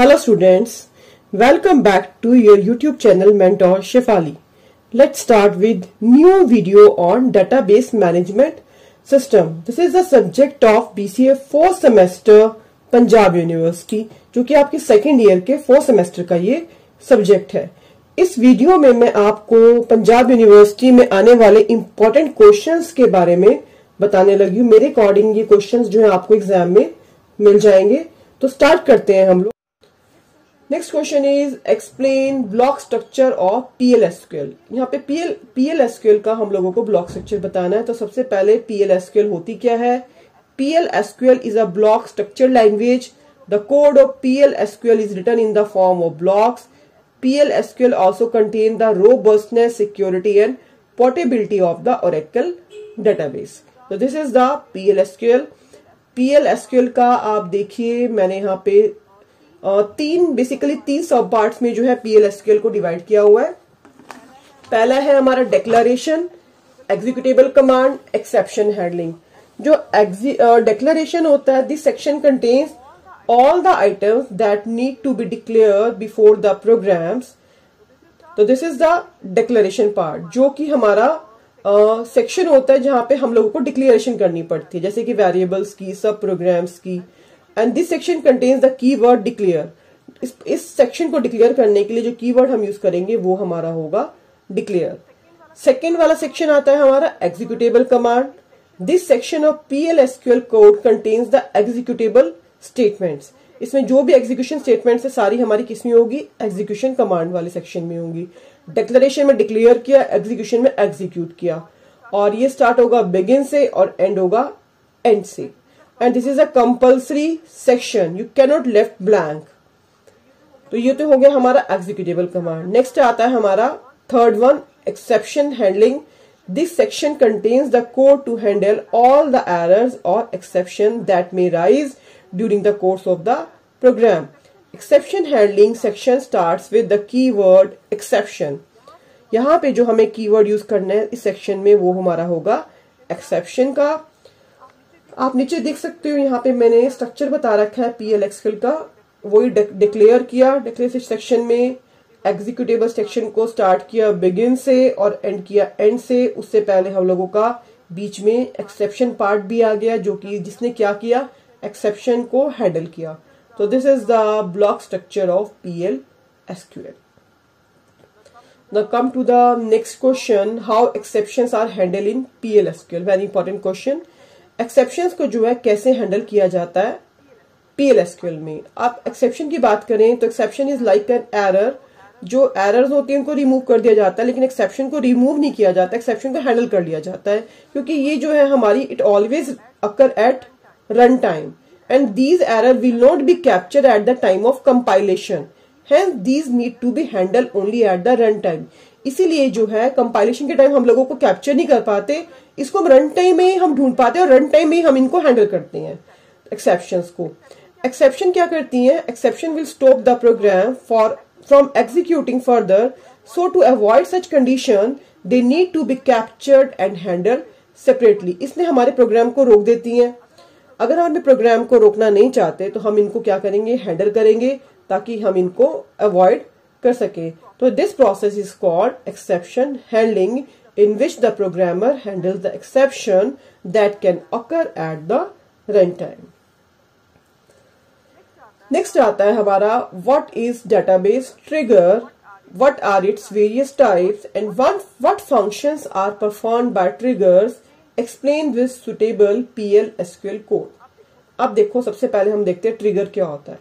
Hello students, welcome back to your YouTube channel Mentor Shefali. Let's start with new video on database management system. This is the subject of BCA fourth semester Punjab university जो कि आपके second year के fourth semester का ये subject है इस video में मैं आपको पंजाब यूनिवर्सिटी में आने वाले इंपॉर्टेंट क्वेश्चंस के बारे में बताने लगी हूँ मेरे अकॉर्डिंग ये क्वेश्चंस जो है आपको एग्ज़ाम में मिल जाएँगे तो स्टार्ट करते हैं हम लोग next question is explain block structure of PL SQL यहाँ पे पीएल पीएलएसक्यूएल का हम लोगों को ब्लॉक स्ट्रक्चर बताना है तो सबसे पहले पीएलएसक्यूएल होती क्या है PL SQL is a block structure language the code of PL SQL is written in the form of blocks PLSQL also contain the robustness, security and portability of the Oracle database. So this is the PLSQL. PLSQL का आप देखिए मैंने यहाँ पे तीन basically तीन सब parts में जो है पीएलएसक्यूएल को डिवाइड किया हुआ है। पहला है हमारा declaration executable command exception handling जो डिक्लेरेशन होता है this section contains all the items that need to be declared before the programs तो this is the declaration part जो कि हमारा सेक्शन uh, होता है जहाँ पे हम लोगों को डिक्लेरेशन करनी पड़ती है जैसे कि वेरिएबल्स की सब प्रोग्राम्स की। And this section contains the keyword declare इस सेक्शन को डिक्लेयर करने के लिए जो कीवर्ड हम यूज़ करेंगे, वो हमारा होगा डिक्लेयर सेकेंड वाला सेक्शन आता है हमारा executable command this section of P L SQL code contains the executable statements इसमें जो भी एग्जीक्यूशन स्टेटमेंट्स है, सारी हमारी किसमें होगी? एग्जीक्यूशन कमांड वाले सेक्शन में होंगी. डिक्लेरेशन में डिक्लेयर किया एग्जीक्यूशन में एग्जीक्यूट किया. और ये स्टार्ट होगा बिगिन से और एंड होगा एंड से. And this is a compulsory section you cannot left blank तो ये तो हो गया हमारा एग्जीक्यूटेबल कमांड नेक्स्ट आता है हमारा third one exception handling this section contains the code to handle all the errors और exception that may raise during the course of the program. Exception handling section starts with the keyword exception यहाँ पे जो हमें keyword use करना है, इस section में वो हमारा होगा एक्सेप्शन का आप नीचे देख सकते हो, यहाँ पे मैंने स्ट्रक्चर बता रखा है पीएल एक्सएल का। वही डिक्लेयर किया डिक्लेयर सेक्शन में एग्जीक्यूटिव सेक्शन को स्टार्ट किया बिगिन से और एंड किया एंड से। उससे पहले हम लोगों का बीच में एक्सेप्शन पार्ट भी आ गया, जो कि जिसने क्या किया? एक्सेप्शन को हैंडल किया। तो this is the block structure of P L SQL Now come to the next question, how exceptions are handled in PLSQL very important question exceptions को जो है कैसे हैंडल किया जाता है? PLSQL में। आप एक्सेप्शन की बात करें तो exception is like an error जो एरर्स होती है, उनको रिमूव कर दिया जाता है, लेकिन एक्सेप्शन को रिमूव नहीं किया जाता एक्सेप्शन को हैंडल कर लिया जाता है, क्योंकि ये जो है हमारी it always occur at runtime. And these error will not be captured at the time of compilation. Hence, these need to be handled only at the runtime. इसीलिए जो है कंपाइलेशन के टाइम हम लोगों को कैप्चर नहीं कर पाते। इसको हम रन टाइम में हम ढूंढ पाते हैं और रन टाइम में हम इनको हैंडल करते हैं एक्सेप्शन को। एक्सेप्शन क्या करती है? Exception will stop the program for from executing further so to avoid such condition they need to be captured and handle separately इसने हमारे प्रोग्राम को रोक देती हैं। अगर हम अपने प्रोग्राम को रोकना नहीं चाहते तो हम इनको क्या करेंगे? हैंडल करेंगे, ताकि हम इनको अवॉइड कर सके। तो this process is called exception handling in which the programmer handle the exception that can occur at the run time next आता है हमारा what is database trigger are its various types? And what, what functions are performed by triggers? Explain with suitable PL SQL code अब देखो सबसे पहले हम देखते हैं ट्रिगर क्या होता है।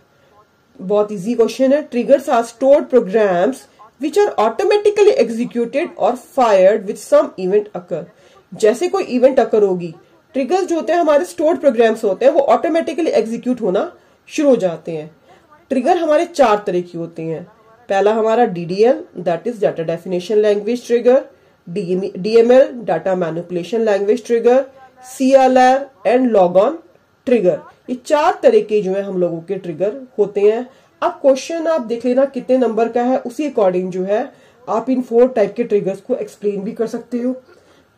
बहुत इजी क्वेश्चन है. Triggers are stored programs which are automatically executed और fired with some event occur जैसे कोई इवेंट अकर होगी ट्रिगर्स जो होते हैं, हमारे स्टोर्ड प्रोग्राम्स होते हैं, वो ऑटोमेटिकली एग्जीक्यूट होना शुरू हो जाते हैं. ट्रिगर हमारे चार तरह की होते हैं. पहला हमारा DDL that is data definition language trigger DML data manipulation language trigger CLR and log on trigger ये चार तरह के जो है हम लोगों के ट्रिगर होते हैं। अब क्वेश्चन आप देख लेना कितने नंबर का है, उसी अकॉर्डिंग जो है आप इन फोर टाइप के ट्रिगर्स को एक्सप्लेन भी कर सकते हो।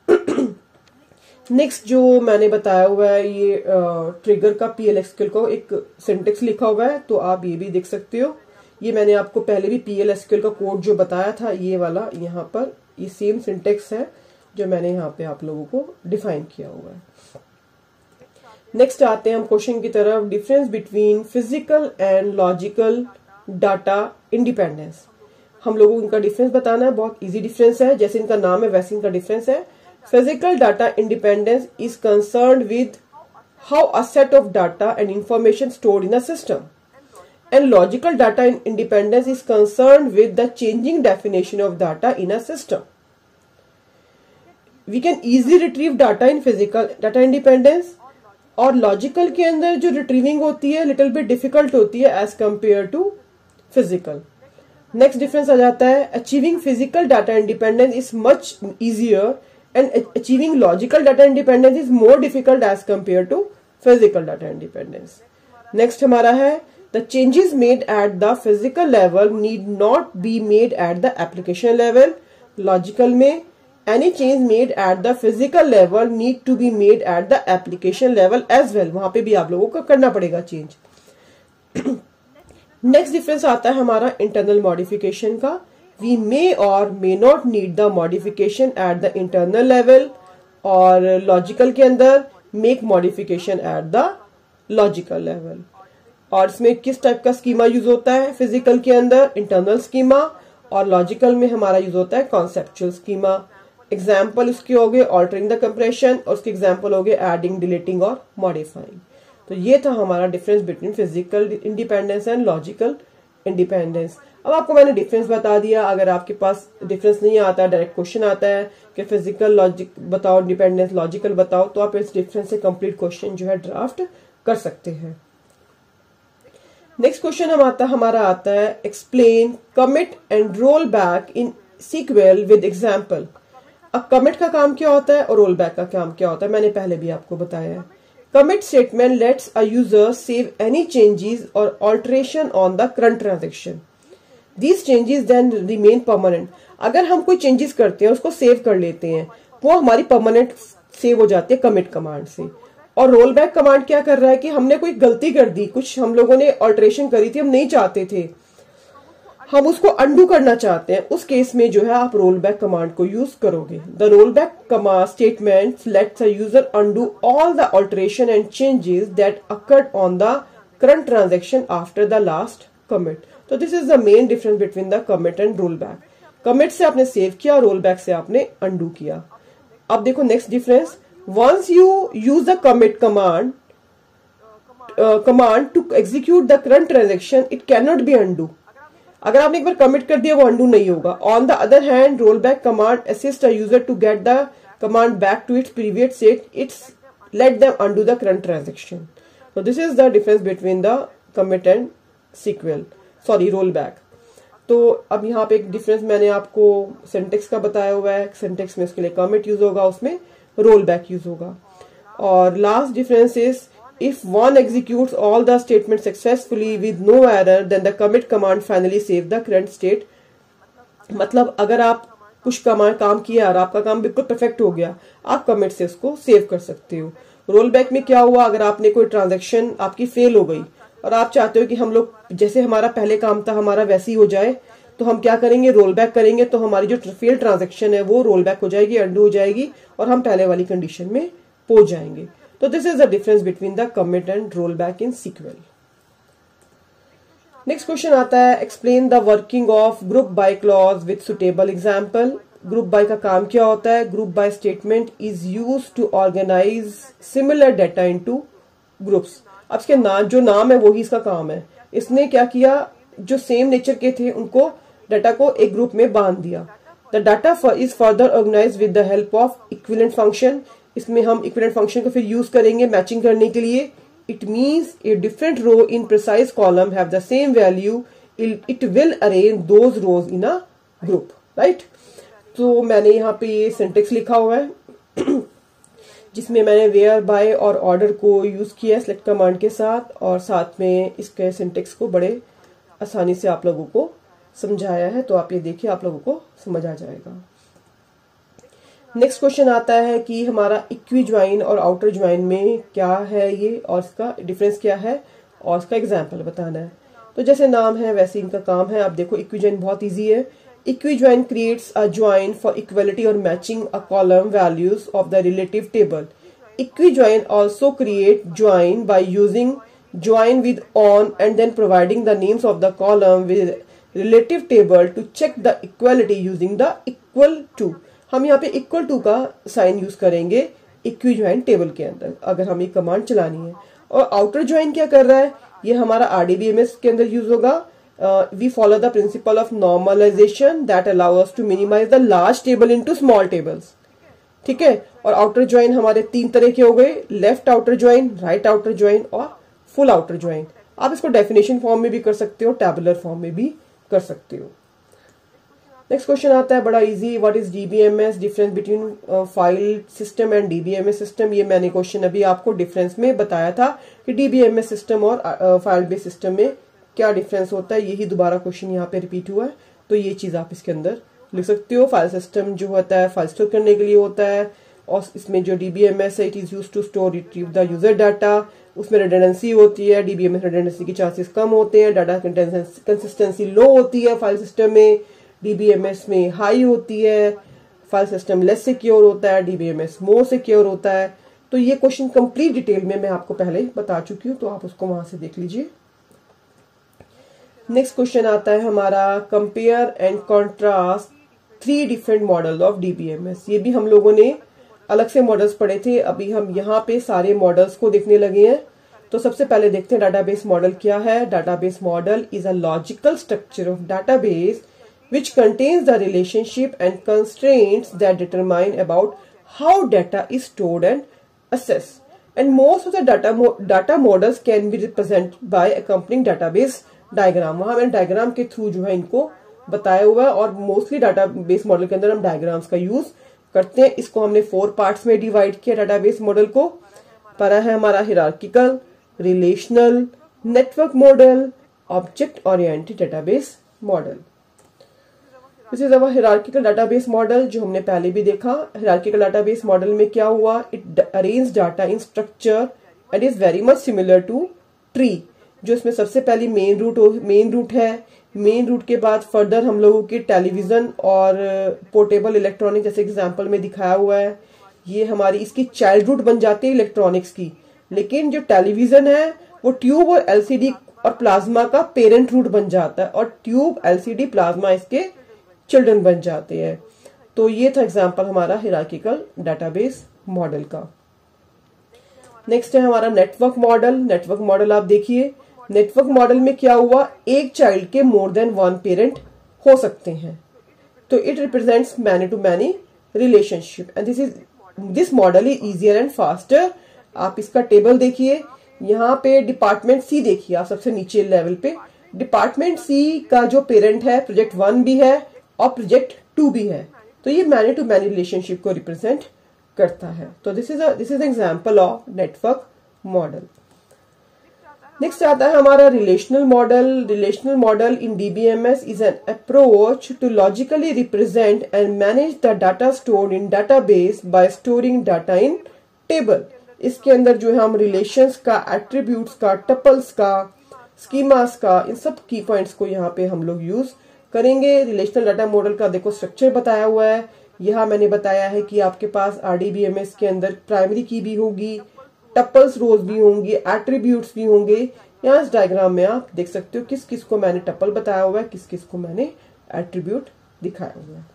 नेक्स्ट जो मैंने बताया हुआ है, ये ट्रिगर का पी एल का एक सिंटेक्स लिखा हुआ है तो आप ये भी देख सकते हो। ये मैंने आपको पहले भी पी एल का कोड जो बताया था, ये वाला यहाँ पर ये सेम सिंटेक्स है, जो मैंने यहाँ पे आप लोगों को डिफाइन किया हुआ है। नेक्स्ट आते हैं हम क्वेश्चन की तरफ़. Difference between physical and logical data independence हम लोगों को इनका डिफरेंस बताना है. बहुत इजी डिफरेंस है. जैसे इनका नाम है, वैसे इनका डिफरेंस है. Physical data independence is concern with how a set of data and information stored in a system and logical data independence is concerned with the changing definition of data in a system. We can easily retrieve data in physical, data independence. और logical के अंदर जो retrieving होती है little bit difficult होती है as compare to physical next difference आ जाता है achieving physical data independence is much easier and achieving logical data independence is more difficult as compare to physical data independence next हमारा है, The changes made at the physical level need not be made at the application level. Logical में any change made at the physical level need to be made at the application level as well. वहाँ पे भी आप लोगों को करना पड़ेगा change next difference आता है हमारा इंटरनल मॉडिफिकेशन का. वी मे और may not need the modification at the internal level और लॉजिकल के अंदर make modification at the logical level और इसमें किस टाइप का स्कीमा यूज़ होता है? फ़िज़िकल के अंदर इंटरनल स्कीमा और लॉजिकल में हमारा यूज़ होता है कॉन्सेप्चुअल स्कीमा एग्ज़ाम्पल उसके हो गए ऑल्टरिंग द कंप्रेशन और उसके एग्ज़ाम्पल हो गए एडिंग डिलीटिंग और मॉडिफाइंग तो ये था हमारा difference between physical independence and logical independence अब आपको मैंने डिफरेंस बता दिया, अगर आपके पास डिफरेंस नहीं आता डायरेक्ट क्वेश्चन आता है कि फ़िज़िकल लॉजिक बताओ इंडिपेंडेंस लॉजिकल बताओ तो आप इस डिफरेंस से कंप्लीट क्वेश्चन जो है ड्राफ्ट कर सकते हैं. नेक्स्ट क्वेश्चन हम आता, हमारा आता है explain commit and roll back in SQL with example commit का काम क्या होता है और रोल बैक का काम क्या होता है? मैंने पहले भी आपको बताया है। Commit statement lets a user save any changes और alteration on the current transaction these changes then remain permanent अगर हम कोई चेंजेस करते हैं, उसको सेव कर लेते हैं, वो हमारी परमानेंट सेव हो जाती है कमिट कमांड से। और रोल बैक कमांड क्या कर रहा है कि हमने कोई गलती कर दी, कुछ हम लोगों ने ऑल्ट्रेशन करी थी, हम नहीं चाहते थे। हम उसको अंडू करना चाहते हैं। उस केस में जो है आप रोल बैक कमांड को यूज़ करोगे। The roll back command statement lets a user undo all the alteration and changes that occurred on the current transaction after the last commit तो this is the main difference between the commit and roll back commit से आपने save किया roll back से आपने undo किया। अब देखो next difference once you use the commit command uh, command to execute the current transaction it be undo. अगर आपने एक बार कमिट कर दिया, वो अंडू नहीं होगा। On the other hand roll back command assist user to get the command back to its previous set its let them undo the current transaction so, this is the difference between the commit and sorry roll back तो अब यहाँ पे एक difference मैंने आपको सेंटेक्स का बताया हुआ है। सेंटेक्स में इसके लिए कमिट यूज़ होगा, उसमें रोल बैक यूज़ होगा। और last difference is if one execute all the statement successfully with no error then the commit command finally save the current state मतलब अगर आप कुछ कमांड काम किया और आपका काम बिल्कुल परफेक्ट हो गया, आप कमिट से उसको सेव कर सकते हो। रोल बैक में क्या हुआ? अगर आपने कोई ट्रांजेक्शन आपकी फेल हो गई और आप चाहते हो कि हम लोग, जैसे हमारा पहले काम था, हमारा वैसे ही हो जाए तो हम क्या करेंगे? रोल बैक करेंगे तो हमारी जो फेल ट्रांजेक्शन है, वो रोल बैक हो जाएगी अंडू हो जाएगी और हम पहले वाली कंडीशन में पहुँच जाएँगे। तो this is the difference between the commit and roll back in SQL next question आता है explain the working of group by clause with suitable example group by का काम क्या होता है? Group by statement is use to organize similar data into groups अब इसके नाम जो नाम है, वही इसका काम है। इसने क्या किया? जो सेम नेचर के थे, उनको डाटा को एक ग्रुप में बाँध दिया। The data is further organize with the help of equivalent function इसमें हम इक्विलेंट फ़ंक्शन को फिर यूज़ करेंगे मैचिंग करने के लिए। It means a different row in precise column have the same value it will arrange those rows in a group right तो मैंने यहाँ पे ये सेंटेक्स लिखा हुआ है। जिसमें मैंने वेयर बाय और ऑर्डर को यूज़ किया है सिलेक्ट कमांड के साथ और साथ में इसके सिंटेक्स को बड़े आसानी से आप लोगों को समझाया है। तो आप ये देखिए, आप लोगों को समझ आ जाएगा। नेक्स्ट क्वेश्चन आता है कि हमारा इक्वी ज्वाइन और आउटर ज्वाइन में क्या है ये और इसका डिफरेंस क्या है? और इसका एग्ज़ाम्पल बताना है। तो जैसे नाम है, वैसे इनका काम है। आप देखो इक्वी ज्वाइन बहुत ईजी है। Equi join creates a join for equality और matching a column values of the relative table equi join also create join by using join with on and then providing the names of the column with relative table to check the equality using the equal to हम यहाँ पे equal to का sign use करेंगे equi join table के अंदर, अगर हमें command चलानी है। और आउटर ज्वाइन क्या कर रहा है? ये हमारा आरडीबीएमएस के अंदर यूज़ होगा। We follow the principle of normalization that allow us to minimize the large table into small tables ठीक है? और आउटर ज्वाइन हमारे तीन तरह के हो गए। Left outer join right outer join और फुल आउटर ज्वाइन आप इसको डेफिनेशन फॉर्म में भी कर सकते हो टेबुलर फॉर्म में भी कर सकते हो। नेक्स्ट क्वेश्चन आता है, बड़ा easy what is DBMS difference between file system and DBMS system ये मैंने क्वेश्चन अभी आपको डिफरेंस में बताया था कि डीबीएमएस सिस्टम और फ़ाइल बेस्ड सिस्टम में क्या डिफरेंस होता है। यही दोबारा क्वेश्चन यहाँ पे रिपीट हुआ है। तो ये चीज़ आप इसके अंदर लिख सकते हो। फ़ाइल सिस्टम जो होता है फ़ाइल स्टोर करने के लिए होता है। और इसमें जो डीबीएमएस है it is use to store retrieve the user data उसमें रिडेंडेंसी होती है। डीबीएमएस रिडेंडेंसी के चांसेस कम होते हैं। डाटा कंसिस्टेंसी लो होती है फ़ाइल सिस्टम में। डीबीएमएस में हाई होती है फ़ाइल सिस्टम लेस सिक्योर होता है डीबीएमएस मोर सिक्योर होता है। तो ये क्वेश्चन कंप्लीट डिटेल में मैं आपको पहले बता चुकी हूँ तो आप उसको वहाँ से देख लीजिए। नेक्स्ट क्वेश्चन आता है हमारा compare and contrast three different model of DBMS ये भी हम लोगों ने अलग से मॉडल्स पढ़े थे, अभी हम यहाँ पे सारे मॉडल्स को देखने लगे हैं। तो सबसे पहले देखते हैं डाटाबेस मॉडल क्या है? Database model is a logical structure of database which contains the relationship and constraints that determine about how data is stored and assessed. And most of the data, mo data models can be represented by accompanying database diagram. वहाँ मैंने diagram के through जो है इनको बताया हुआ है और मोस्टली डाटाबेस मॉडल के अंदर हम डायग्राम्स का यूज़ करते हैं इसको हमने फोर पार्ट्स में डिवाइड किया डाटाबेस मॉडल को परा है हमारा hierarchical relational network model object oriented database model this is our hierarchical database model जो हमने पहले भी देखा हिरार्किकल डाटाबेस मॉडल में क्या हुआ? It arrange data in structure and is very much similar to tree जो इसमें सबसे पहली मेन रूट मेन रूट है। मेन रूट के बाद फर्दर हम लोगों के टेलीविज़न और पोर्टेबल इलेक्ट्रॉनिक जैसे एग्ज़ाम्पल में दिखाया हुआ है, ये हमारी इसकी चाइल्ड रूट बन जाती है इलेक्ट्रॉनिक्स की। लेकिन जो टेलीविज़न है, वो ट्यूब और एलसीडी और प्लाज्मा का पेरेंट रूट बन जाता है और ट्यूब एलसीडी प्लाज्मा इसके चिल्ड्रन बन जाते हैं। तो ये था एग्ज़ाम्पल हमारा हिराकिकल डाटाबेस मॉडल का। नेक्स्ट है हमारा नेटवर्क मॉडल नेटवर्क मॉडल आप देखिए। नेटवर्क मॉडल में क्या हुआ? एक चाइल्ड के मोर देन वन पेरेंट हो सकते हैं। तो it represents many to many relationship and this is this model is easier and faster आप इसका टेबल देखिए। यहाँ पे डिपार्टमेंट सी देखिए। आप सबसे नीचे लेवल पे। डिपार्टमेंट सी का जो पेरेंट है प्रोजेक्ट वन भी है। और प्रोजेक्ट टू भी है। तो ये मैनी टू मैनी रिलेशनशिप को रिप्रेजेंट करता है। तो this is this is example of network model next आता है हमारा relational model relational model in DBMS is an approach to logically represent and manage the data store in database by storing data in table इसके अंदर जो है हम relations का attributes का टपल्स का स्कीमास का, इन सब की पॉइंट्स को यहाँ पे हम लोग यूज़ करेंगे। रिलेशनल डाटा मॉडल का देखो स्ट्रक्चर बताया हुआ है। यहाँ मैंने बताया है कि आपके पास आरडीबीएमएस के अंदर प्राइमरी की भी होगी टप्पल्स रोज भी होंगी एट्रीब्यूट्स भी होंगे। यहाँ इस डायग्राम में आप देख सकते हो किस किस को मैंने टप्पल बताया हुआ है, किस किस को मैंने एट्रीब्यूट दिखाया हुआ है।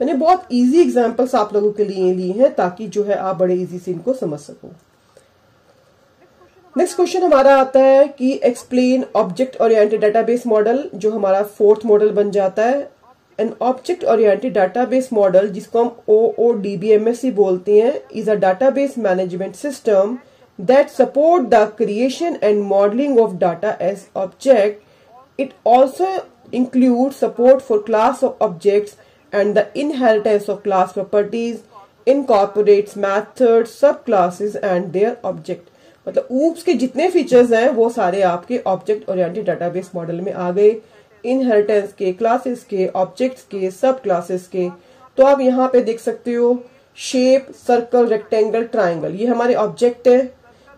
मैंने बहुत इजी एग्जांपल्स आप लोगों के लिए लिए हैं ताकि जो है आप बड़े इजी से इनको समझ सको। नेक्स्ट क्वेश्चन हमारा आता है कि explain object oriented database model जो हमारा फोर्थ मॉडल बन जाता है। An object oriented database model जिसको हम O O D B M S बोलते हैं is a database management system that support the creation and modelling of data as object it also include support for class of objects and the inheritance of class properties incorporates methods, subclasses, and their object मतलब oops के जितने features हैं, वो सारे आपके object oriented database model में आ गए। इनहेरिटेंस के क्लासेस के ऑब्जेक्ट्स के सब क्लासेस के। तो आप यहाँ पे देख सकते हो शेप सर्कल रेक्टेंगल ट्राइंगल ये हमारे ऑब्जेक्ट है।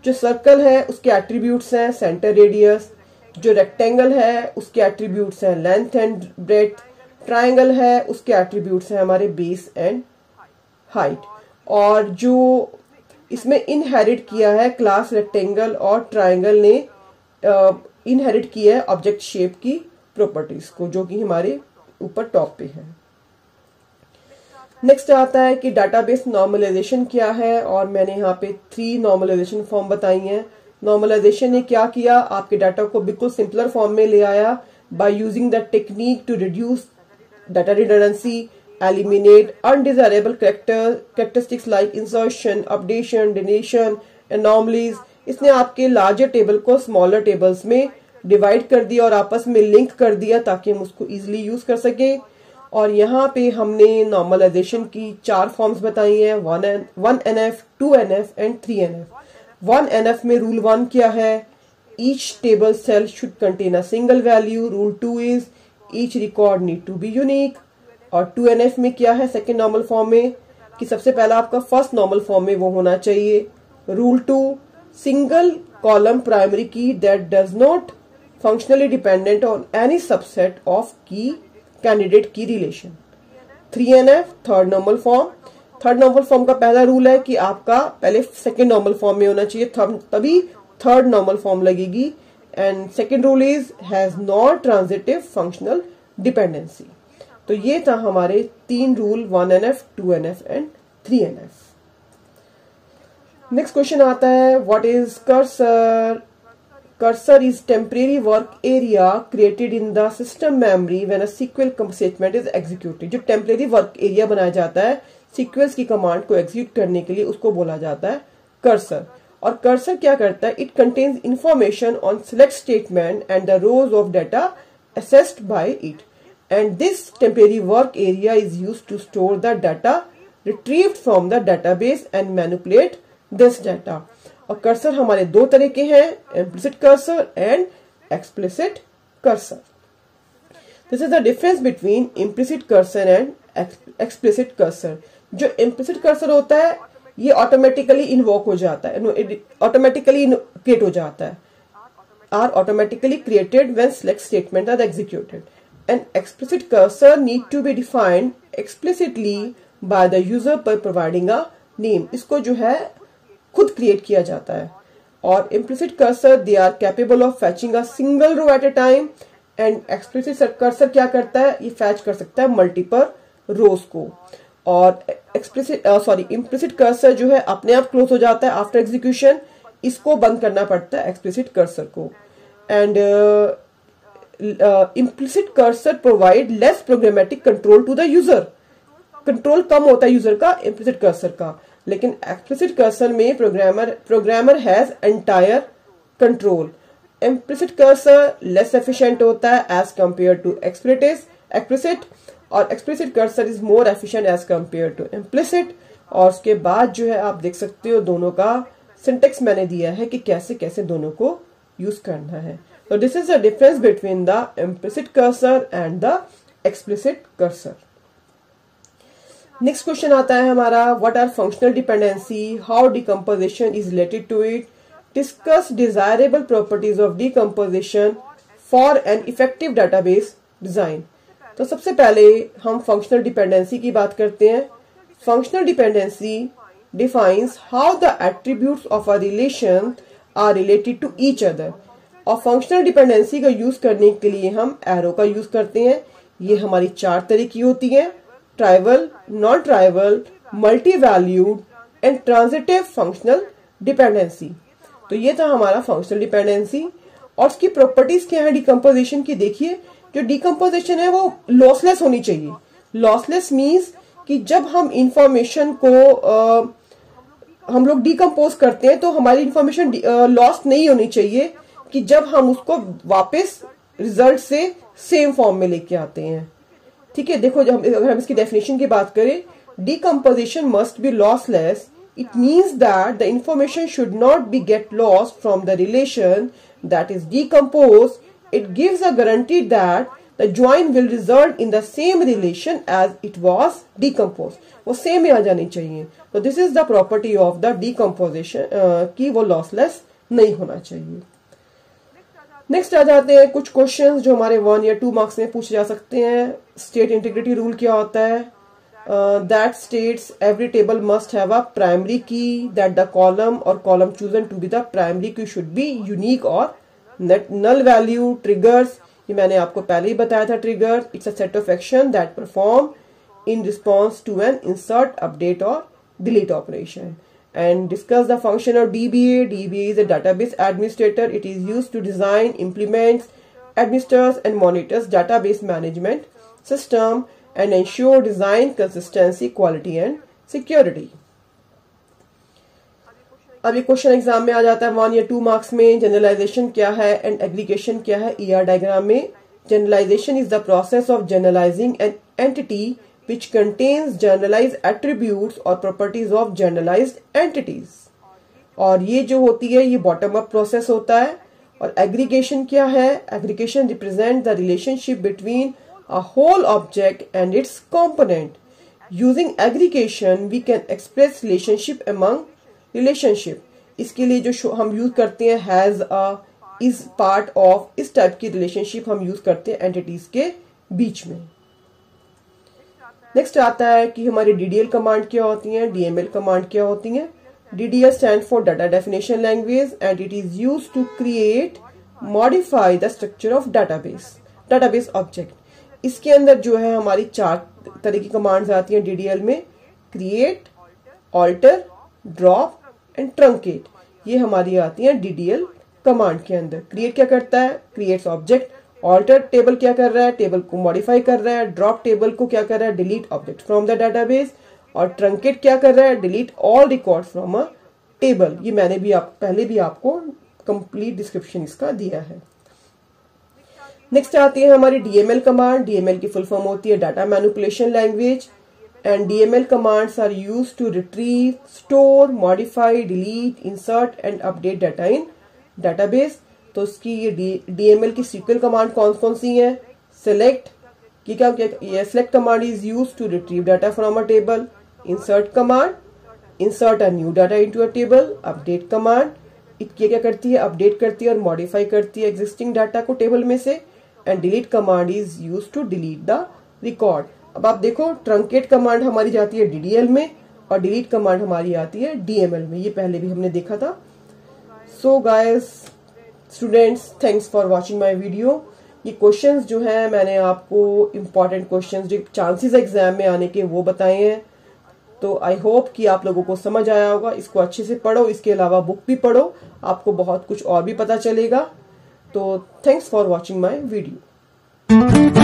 जो सर्कल है, उसके एट्रीब्यूट्स हैं सेंटर रेडियस जो रेक्टेंगल है, उसके एट्रीब्यूट्स हैं लेंथ एंड ब्रेथ ट्राइंगल है, उसके एट्रीब्यूट्स हैं हमारे बेस एंड हाइट और जो इसमें इनहेरिट किया है क्लास रेक्टेंगल और ट्राइंगल ने इनहेरिट किया है ऑब्जेक्ट शेप की प्रॉपर्टीज़ को, जो कि हमारे ऊपर टॉप पे है। नेक्स्ट आता है कि डाटाबेस नॉर्मलाइजेशन क्या है, और मैंने यहाँ पे थ्री नॉर्मलाइजेशन फॉर्म बताई हैं। नॉर्मलाइजेशन ने क्या किया? आपके डाटा को बिल्कुल सिंपलर फॉर्म में ले आया by using the technique to reduce data redundancy eliminate undesirable characteristics like insertion updation deletion anomalies इसने आपके लार्जर टेबल को स्मॉलर टेबल्स में डिवाइड कर दिया और आपस में लिंक कर दिया ताकि हम उसको इजिली यूज़ कर सके। और यहाँ पे हमने नॉर्मलाइजेशन की चार फॉर्म्स बताई हैं one N one N F two N F and three N F one N F में रूल वन क्या है? Each table cell should contain a single value rule two is each record need to be unique और two N F में क्या है? Second normal form में कि सबसे पहला आपका फ़र्स्ट नॉर्मल फॉर्म में वो होना चाहिए। Rule two single column primary key that does not functionally dependent on any subset of key candidate key relation three N F third normal form third normal form का पहला रूल है कि आपका पहले सेकेंड नॉर्मल फॉर्म में होना चाहिए तभी थर्ड नॉर्मल फॉर्म लगेगी। And second rule is has not transitive functional dependency तो ये था हमारे तीन rule one N F two N F and three N F next question आता है what is cursor cursor is temporary work area created in the system memory when a SQL statement is executed जो temporary work area बनाया जाता है sequence की command को execute करने के लिए उसको बोला जाता है कर्सर और कर्सर क्या करता है? It contains information on select statement and the rows of data accessed by it and this temporary work area is used to store the data retrieved from the database and manipulate this data और cursor हमारे दो तरह के हैं implicit cursor and explicit cursor this is the difference between implicit cursor and explicit cursor जो implicit cursor होता है ये ऑटोमेटिकली इन्वोक हो जाता है ऑटोमेटिकली क्रिएट हो जाता है are automatically created when select statement are executed An explicit cursor need to be defined explicitly by the user by providing a name. इसको जो है खुद क्रिएट किया जाता है और implicit cursor they are capable of fetching a single row at a time and explicit cursor क्या करता है ये fetch कर सकता है multiple rows को और explicit uh, implicit cursor जो है अपने आप क्लोज हो जाता है आफ्टर एग्जीक्यूशन इसको बंद करना पड़ता है explicit cursor को and uh, uh, implicit cursor provide less programmatic control to the user. Control कम होता है यूज़र का इम्प्लिसिट कर्सर का। लेकिन एक्सप्लिसिट कर्सर में programmer programmer has entire control implicit cursor less efficient होता है as compare to explicit explicit और explicit cursor is more efficient as compare to implicit और उसके बाद जो है आप देख सकते हो दोनों का सिंटेक्स मैंने दिया है कि कैसे कैसे दोनों को यूज़ करना है। So this is the difference between the implicit cursor and the explicit cursor. Next question आता है हमारा what are functional dependency, how decomposition is related to it, discuss desirable properties of decomposition for an effective database design. तो सबसे पहले हम functional dependency की बात करते हैं functional dependency defines how the attributes of a relation are related to each other और functional dependency का यूज़ करने के लिए हम एरो का यूज़ करते हैं। ये हमारी चार तरह की होती है। Trivial non trivial multi valued and transitive functional dependency तो ये था हमारा फंक्शनल डिपेंडेंसी और उसकी प्रॉपर्टीज़ क्या है? डिकम्पोजिशन की देखिए जो डिकम्पोजिशन है वो लॉसलेस होनी चाहिए। लॉसलेस मीन्स कि जब हम इंफॉर्मेशन को आ, हम लोग डिकम्पोज करते हैं तो हमारी इंफॉर्मेशन लॉस नहीं होनी चाहिए। कि जब हम उसको वापस रिज़ल्ट से सेम फॉर्म में लेके आते हैं। ठीक है, देखो जब अगर हम इसकी डेफिनेशन की बात करें, decomposition must be lossless. It means that the information should not be get lost from the relation that is decomposed. It gives a guarantee that the join will result in the same relation as it was decompose वो same ही आ जानी चाहिए। तो this is the property of the decomposition की वो lossless नहीं होना चाहिए। नेक्स्ट आ जाते हैं कुछ क्वेश्चंस जो हमारे वन या टू मार्क्स में पूछे जा सकते हैं। स्टेट इंटीग्रिटी रूल क्या होता है? That states every table must have a primary key that the column और column chosen to be the primary key should be unique और नल वैल्यू ट्रिगर्स ये मैंने आपको पहले ही बताया था trigger it's a set of action that perform in response to an insert, update or delete operation. And discuss the function of DBA. DBA is a database administrator. It is used to design, implement, administers and monitors database management system and ensure design consistency, quality and security. अब ये question exam में आ जाता है one या two marks में generalization क्या है एंड एग्रीगेशन क्या है ई आर डायग्राम में generalization is the process of generalizing an entity which contains generalized attributes or properties of generalized entities. और ये जो होती है, ये बॉटम अप प्रोसेस होता है। और एग्रीगेशन क्या है? Aggregation represent the relationship between a whole object and its component using aggregation we can express relationship among relationship इसके लिए जो हम यूज़ करते हैं has a is part of इस टाइप की रिलेशनशिप हम यूज़ करते हैं एंटिटीज के बीच में। नेक्स्ट आता है कि हमारी डीडीएल कमांड क्या होती है? डीएमएल कमांड क्या होती है? DDL stand for data definition language and it is use to create modify the structure of database database object इसके अंदर जो है हमारी चार तरह की कमांड्स आती हैं डीडीएल में create alter drop and truncate ये हमारी आती हैं डीडीएल कमांड के अंदर. क्रिएट क्या करता है? क्रिएट्स ऑब्जेक्ट ऑल्टर टेबल क्या कर रहा है? टेबल को मॉडिफाई कर रहा है। ड्रॉप टेबल को क्या कर रहा है? Delete object from the database और ट्रंकेट क्या कर रहा है? Delete all record from a table ये मैंने भी आप, पहले भी आपको कंप्लीट डिस्क्रिप्शन इसका दिया है। नेक्स्ट आती है हमारी डीएमएल कमांड डीएमएल की फुल फॉर्म होती है data manipulation language and DML commands are use to retrieve store modify delete insert and update data in database तो उसकी ये डीएमएल की सीक्वल कमांड कौन कौन सी है? सेलेक्ट की क्या ये select command is use to retrieve data from a table insert command insert a new data into a table update command ये क्या करती है? अपडेट करती है और मॉडिफाई करती है एग्जिस्टिंग डाटा को टेबल में से. And delete command is use to delete the record अब आप देखो ट्रंकेट कमांड हमारी जाती है डीडीएल में और डिलीट कमांड हमारी आती है डीएमएल में. ये पहले भी हमने देखा था. So so guys students thanks for watching my video ये क्वेश्चंस जो है, मैंने आपको इंपॉर्टेंट क्वेश्चंस जो चांसेस एग्ज़ाम में आने के, वो बताए हैं। तो आई होप कि आप लोगों को समझ आया होगा। इसको अच्छे से पढ़ो, इसके अलावा बुक भी पढ़ो। आपको बहुत कुछ और भी पता चलेगा। तो thanks for watching my video